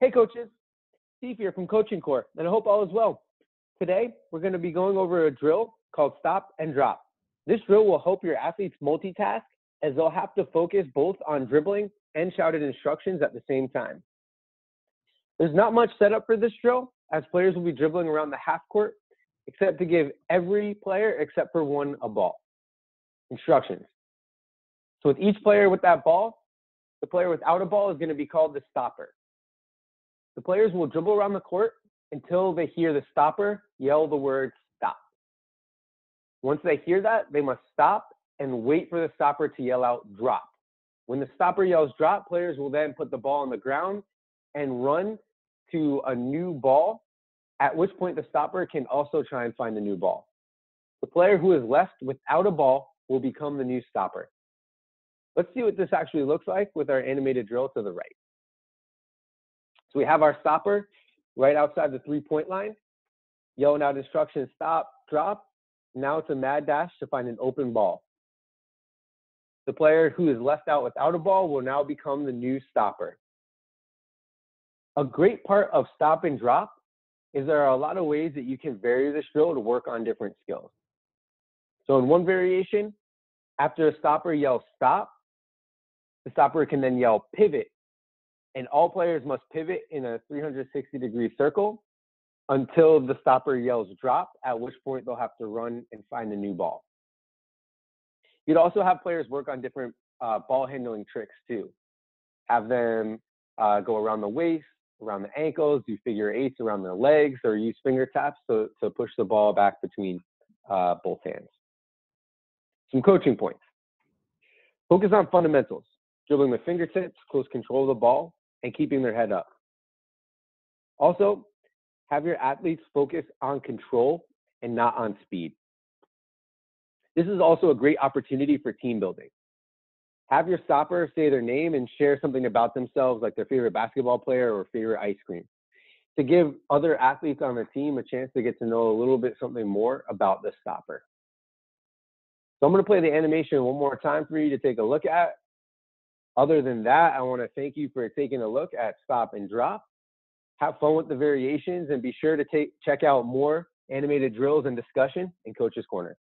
Hey, coaches. Steve here from Coaching Corps, and I hope all is well. Today, we're going to be going over a drill called stop and drop. This drill will help your athletes multitask as they'll have to focus both on dribbling and shouted instructions at the same time. There's not much setup for this drill as players will be dribbling around the half court except to give every player except for one a ball. Instructions. So with each player with that ball, the player without a ball is going to be called the stopper. The players will dribble around the court until they hear the stopper yell the word stop. Once they hear that, they must stop and wait for the stopper to yell out drop. When the stopper yells drop, players will then put the ball on the ground and run to a new ball, at which point the stopper can also try and find a new ball. The player who is left without a ball will become the new stopper. Let's see what this actually looks like with our animated drill to the right. So we have our stopper right outside the three-point line, yelling out instructions, stop, drop. Now it's a mad dash to find an open ball. The player who is left out without a ball will now become the new stopper. A great part of stop and drop is there are a lot of ways that you can vary this drill to work on different skills. So in one variation, after a stopper yells stop, the stopper can then yell pivot, and all players must pivot in a 360 degree circle until the stopper yells drop, at which point they'll have to run and find a new ball. You'd also have players work on different uh, ball handling tricks too. Have them uh, go around the waist, around the ankles, do figure eights around their legs, or use finger taps to, to push the ball back between uh, both hands. Some coaching points. Focus on fundamentals dribbling with fingertips, close control of the ball, and keeping their head up. Also, have your athletes focus on control and not on speed. This is also a great opportunity for team building. Have your stopper say their name and share something about themselves, like their favorite basketball player or favorite ice cream, to give other athletes on the team a chance to get to know a little bit something more about the stopper. So I'm going to play the animation one more time for you to take a look at. Other than that, I want to thank you for taking a look at Stop and Drop. Have fun with the variations and be sure to take check out more animated drills and discussion in Coach's Corner.